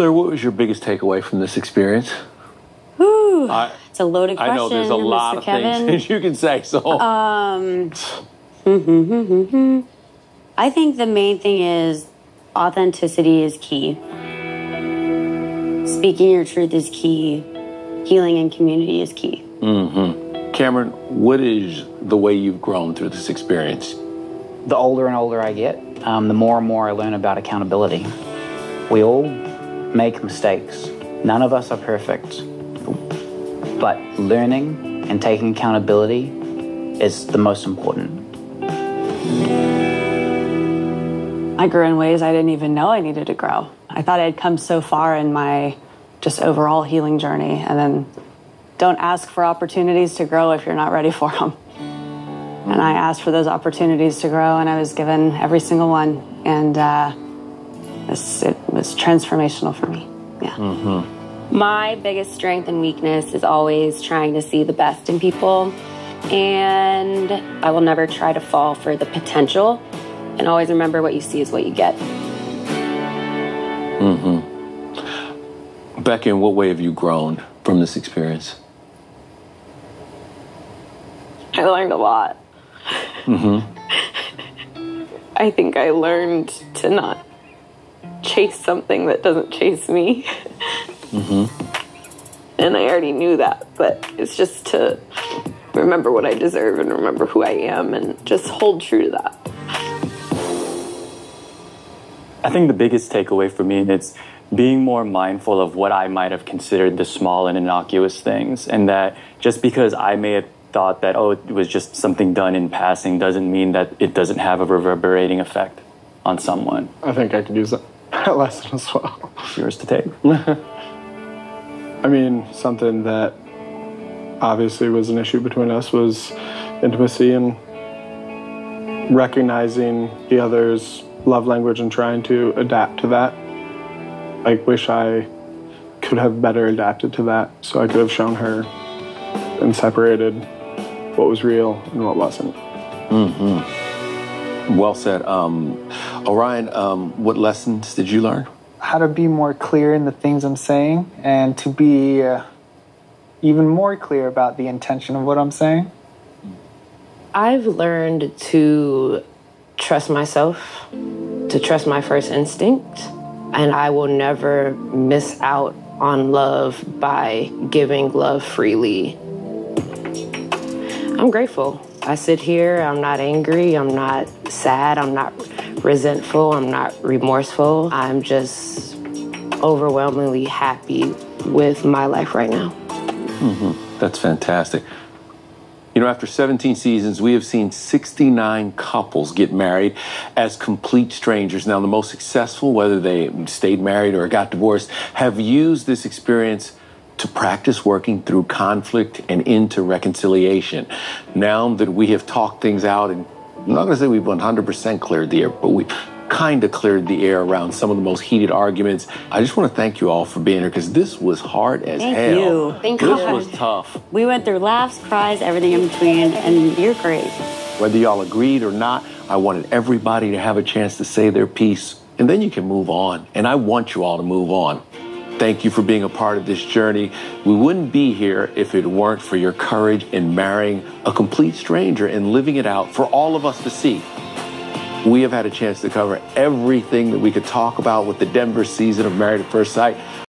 Claire, what was your biggest takeaway from this experience? Whew, I, it's a loaded question. I know there's a lot of Kevin. things you can say, so. Um, I think the main thing is authenticity is key. Speaking your truth is key. Healing and community is key. hmm Cameron, what is the way you've grown through this experience? The older and older I get, um, the more and more I learn about accountability. We all make mistakes. None of us are perfect. But learning and taking accountability is the most important. I grew in ways I didn't even know I needed to grow. I thought I'd come so far in my just overall healing journey, and then don't ask for opportunities to grow if you're not ready for them. And I asked for those opportunities to grow, and I was given every single one, and uh, it was transformational for me. Yeah. My biggest strength and weakness is always trying to see the best in people. And I will never try to fall for the potential. And always remember what you see is what you get. Mm-hmm. Becky, in what way have you grown from this experience? I learned a lot. Mm-hmm. I think I learned to not chase something that doesn't chase me. hmm And I already knew that, but it's just to remember what I deserve and remember who I am and just hold true to that. I think the biggest takeaway for me is being more mindful of what I might have considered the small and innocuous things, and that just because I may have thought that oh it was just something done in passing doesn't mean that it doesn't have a reverberating effect on someone. I think I could use that, that lesson as well. Yours to take. I mean, something that obviously was an issue between us was intimacy and recognizing the other's love language and trying to adapt to that. I wish I could have better adapted to that so I could have shown her and separated what was real and what wasn't. hmm Well said. Um, Orion, um, what lessons did you learn? how to be more clear in the things I'm saying and to be uh, even more clear about the intention of what I'm saying. I've learned to trust myself, to trust my first instinct, and I will never miss out on love by giving love freely. I'm grateful. I sit here, I'm not angry, I'm not sad, I'm not resentful, I'm not remorseful. I'm just overwhelmingly happy with my life right now. hmm That's fantastic. You know, after 17 seasons, we have seen 69 couples get married as complete strangers. Now, the most successful, whether they stayed married or got divorced, have used this experience to practice working through conflict and into reconciliation. Now that we have talked things out, and I'm not going to say we've 100% cleared the air, but we've kind of cleared the air around some of the most heated arguments. I just want to thank you all for being here because this was hard as Thank hell. you. Thank this you. was tough. We went through laughs, cries, everything in between, and you're great. Whether y'all agreed or not, I wanted everybody to have a chance to say their piece, and then you can move on. And I want you all to move on. Thank you for being a part of this journey. We wouldn't be here if it weren't for your courage in marrying a complete stranger and living it out for all of us to see. We have had a chance to cover everything that we could talk about with the Denver season of Married at First Sight.